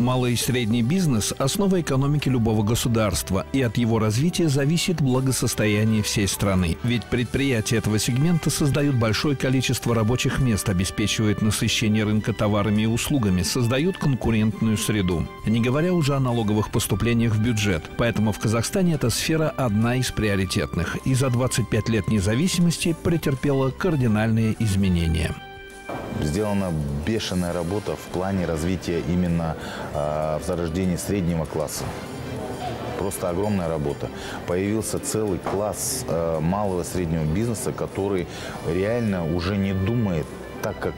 Малый и средний бизнес – основа экономики любого государства, и от его развития зависит благосостояние всей страны. Ведь предприятия этого сегмента создают большое количество рабочих мест, обеспечивают насыщение рынка товарами и услугами, создают конкурентную среду. Не говоря уже о налоговых поступлениях в бюджет. Поэтому в Казахстане эта сфера одна из приоритетных. И за 25 лет независимости претерпела кардинальные изменения. Сделана бешеная работа в плане развития именно э, в среднего класса. Просто огромная работа. Появился целый класс э, малого и среднего бизнеса, который реально уже не думает так, как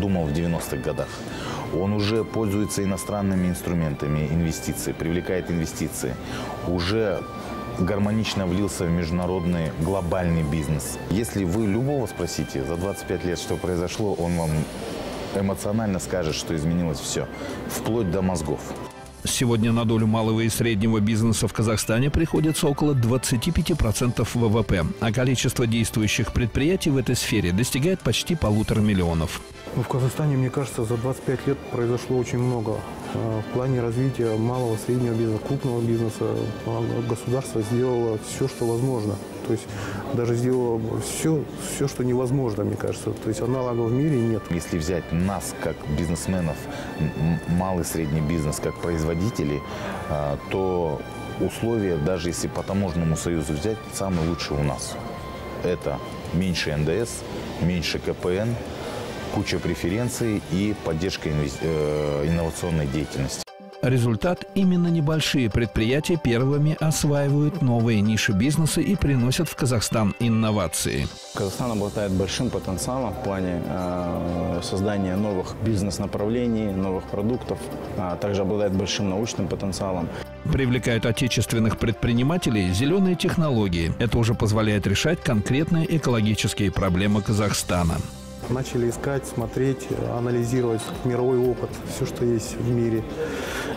думал в 90-х годах. Он уже пользуется иностранными инструментами инвестиций, привлекает инвестиции. Уже гармонично влился в международный глобальный бизнес. Если вы любого спросите за 25 лет, что произошло, он вам эмоционально скажет, что изменилось все, вплоть до мозгов. Сегодня на долю малого и среднего бизнеса в Казахстане приходится около 25% ВВП, а количество действующих предприятий в этой сфере достигает почти полутора миллионов. Ну, в Казахстане, мне кажется, за 25 лет произошло очень много. Э, в плане развития малого, среднего бизнеса, крупного бизнеса государство сделало все, что возможно. То есть даже сделало все, все, что невозможно, мне кажется. То есть аналогов в мире нет. Если взять нас, как бизнесменов, малый, средний бизнес, как производителей, э, то условия, даже если по таможенному союзу взять, самые лучшие у нас. Это меньше НДС, меньше КПН, куча преференций и поддержка э, инновационной деятельности. Результат – именно небольшие предприятия первыми осваивают новые ниши бизнеса и приносят в Казахстан инновации. Казахстан обладает большим потенциалом в плане э, создания новых бизнес-направлений, новых продуктов, а также обладает большим научным потенциалом. Привлекают отечественных предпринимателей зеленые технологии. Это уже позволяет решать конкретные экологические проблемы Казахстана начали искать, смотреть, анализировать мировой опыт, все, что есть в мире.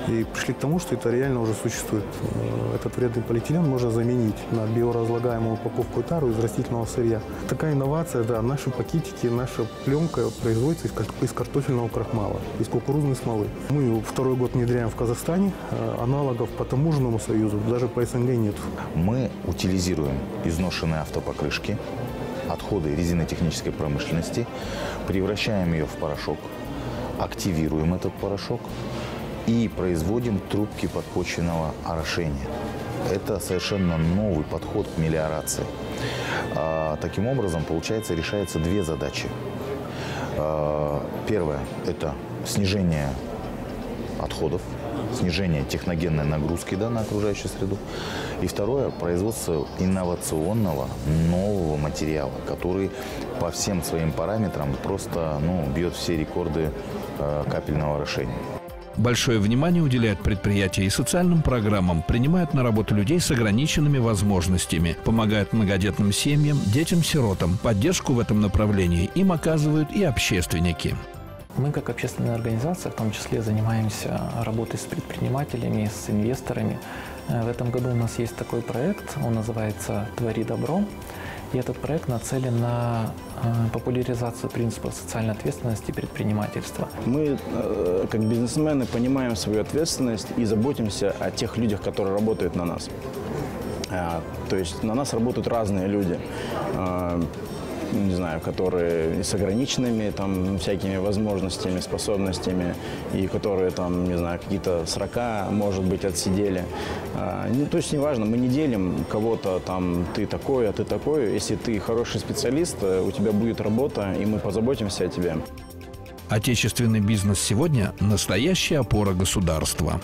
И пришли к тому, что это реально уже существует. Э, этот вредный полиэтилен можно заменить на биоразлагаемую упаковку тару из растительного сырья. Такая инновация, да, наши пакетики, наша пленка производится из картофельного крахмала, из кукурузной смолы. Мы второй год внедряем в Казахстане, э, аналогов по таможенному союзу, даже по СНГ нет. Мы утилизируем изношенные автопокрышки, отходы резинотехнической промышленности, превращаем ее в порошок, активируем этот порошок и производим трубки подпочвенного орошения. Это совершенно новый подход к мелиорации. А, таким образом, получается, решаются две задачи. А, первое – это снижение отходов, снижение техногенной нагрузки да, на окружающую среду. И второе – производство инновационного нового материала, который по всем своим параметрам просто ну, бьет все рекорды э, капельного орошения. Большое внимание уделяют предприятия и социальным программам, принимают на работу людей с ограниченными возможностями, помогают многодетным семьям, детям-сиротам. Поддержку в этом направлении им оказывают и общественники. Мы, как общественная организация, в том числе занимаемся работой с предпринимателями, с инвесторами. Э, в этом году у нас есть такой проект, он называется «Твори добро». И этот проект нацелен на э, популяризацию принципов социальной ответственности и предпринимательства. Мы, э, как бизнесмены, понимаем свою ответственность и заботимся о тех людях, которые работают на нас. То есть на нас работают разные люди не знаю, которые с ограниченными там всякими возможностями, способностями, и которые там, не знаю, какие-то срока, может быть, отсидели. А, ну, то есть неважно, мы не делим кого-то там, ты такой, а ты такой. Если ты хороший специалист, э, у тебя будет работа, и мы позаботимся о тебе. Отечественный бизнес сегодня – настоящая опора государства.